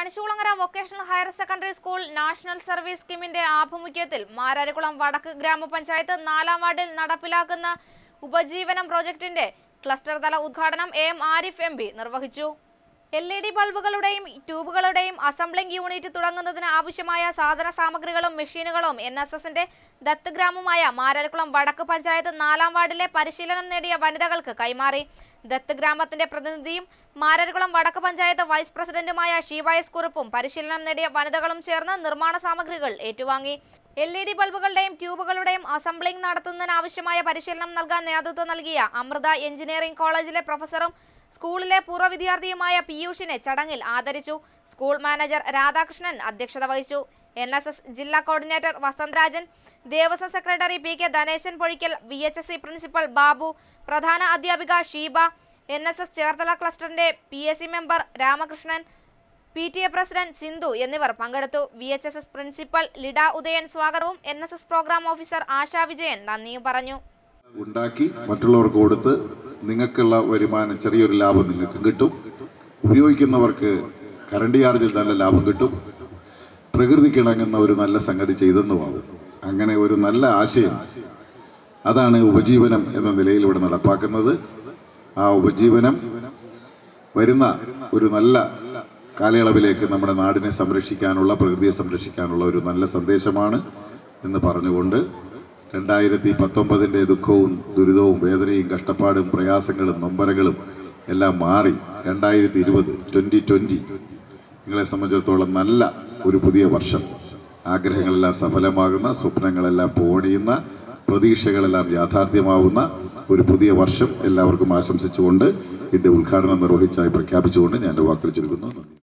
Panichukulangara vocational higher secondary school national service സ്കീമിന്റെ ആഭിമുഖ്യത്തിൽ മാരാരിക്കുളം വടക്ക് ഗ്രാമപഞ്ചായത്ത് നാലാം വാർഡിൽ നടപ്പിലാക്കുന്ന ഉപജീവനം പ്രോജക്ടിന്റെ ക്ലസ്റ്റർ തല ഉദ്ഘാടനം എ ആരിഫ് എം നിർവഹിച്ചു. എൽ ഇ ഡി ബൾബുകളുടെയും ട്യൂബുകളുടെയും അസംബ്ലിംഗ് യൂണിറ്റ് തുടങ്ങുന്നതിന് ആവശ്യമായ സാധന സാമഗ്രികളും മെഷീനുകളും എൻ എസ് എസിന്റെ ദത്ത് ഗ്രാമമായ മാരാരിക്കുളം വടക്ക് പഞ്ചായത്ത് നാലാം വാർഡിലെ പരിശീലനം നേടിയ വനിതകൾക്ക് കൈമാറി. ദത്ത് ഗ്രാമത്തിന്റെ പ്രതിനിധിയും മാരാരക്കുളം വടക്ക് പഞ്ചായത്ത് വൈസ് പ്രസിഡന്റുമായ ഷീവൈസ് കുറുപ്പും പരിശീലനം നേടിയ വനിതകളും ചേർന്ന് നിർമ്മാണ സാമഗ്രികൾ ഏറ്റുവാങ്ങി. എൽ ഇ ഡി ബൾബുകളുടെയും ട്യൂബുകളുടെയും അസംബ്ലിംഗ് നടത്തുന്നതിനാവശ്യമായ പരിശീലനം നൽകാൻ നേതൃത്വം നൽകിയ അമൃത എഞ്ചിനീയറിംഗ് കോളേജിലെ പ്രൊഫസറും സ്കൂളിലെ പൂർവ വിദ്യാർത്ഥിയുമായ പീയൂഷിനെ ചടങ്ങിൽ ആദരിച്ചു. സ്കൂൾ മാനേജർ രാധാകൃഷ്ണൻ അധ്യക്ഷത വഹിച്ചു. എൻ ജില്ലാ coordinator Vasantharajan Devaswom secretary P K Dhaneshan Pozhikkal V H S C principal Babu പ്രധാന അധ്യാപിക Sheeba N S S Cherthala ക്ലസ്റ്ററിന്റെ P S C member Ramakrishnan P T A president Sindhu എന്നിവർ പങ്കെടുത്തു. V H S S principal Lida Udayan സ്വാഗതവും N S S programme officer Asha Vijayan നന്ദിയും പറഞ്ഞു. ഉണ്ടാക്കി മറ്റുള്ളവർക്ക് കൊടുത്ത് നിങ്ങൾക്കുള്ള വരുമാനം ചെറിയൊരു ലാഭം നിങ്ങൾക്ക് കിട്ടും. ഉപയോഗിക്കുന്നവർക്ക് കറണ്ട് ചാർജിൽ നല്ല ലാഭം കിട്ടും. പ്രകൃതിക്കിണങ്ങുന്ന ഒരു നല്ല സംഗതി ചെയ്തെന്നുമാവും അങ്ങനെ ഒരു നല്ല ആശയം അതാണ് ഉപജീവനം എന്ന നിലയിൽ ഇവിടെ നടപ്പാക്കുന്നത്. ആ ഉപജീവനം വരുന്ന ഒരു നല്ല കാലയളവിലേക്ക് നമ്മുടെ നാടിനെ സംരക്ഷിക്കാനുള്ള പ്രകൃതിയെ സംരക്ഷിക്കാനുള്ള ഒരു നല്ല സന്ദേശമാണ് എന്ന് പറഞ്ഞുകൊണ്ട് രണ്ടായിരത്തി പത്തൊമ്പതിന്റെ ദുഃഖവും ദുരിതവും വേദനയും കഷ്ടപ്പാടും പ്രയാസങ്ങളും നൊമ്പരങ്ങളും എല്ലാം മാറി രണ്ടായിരത്തി ഇരുപത് ട്വന്റി ട്വന്റി നിങ്ങളെ സംബന്ധിച്ചിടത്തോളം നല്ല ഒരു പുതിയ വർഷം. ആഗ്രഹങ്ങളെല്ലാം സഫലമാകുന്ന സ്വപ്നങ്ങളെല്ലാം പോണിയുന്ന പ്രതീക്ഷകളെല്ലാം യാഥാർത്ഥ്യമാവുന്ന ഒരു പുതിയ വർഷം എല്ലാവർക്കും ആശംസിച്ചുകൊണ്ട് ഇതിന്റെ ഉദ്ഘാടനം നിർവഹിച്ചായി പ്രഖ്യാപിച്ചുകൊണ്ട് ഞാൻ എന്റെ വാക്കുകൾ ചുരുക്കുന്നു.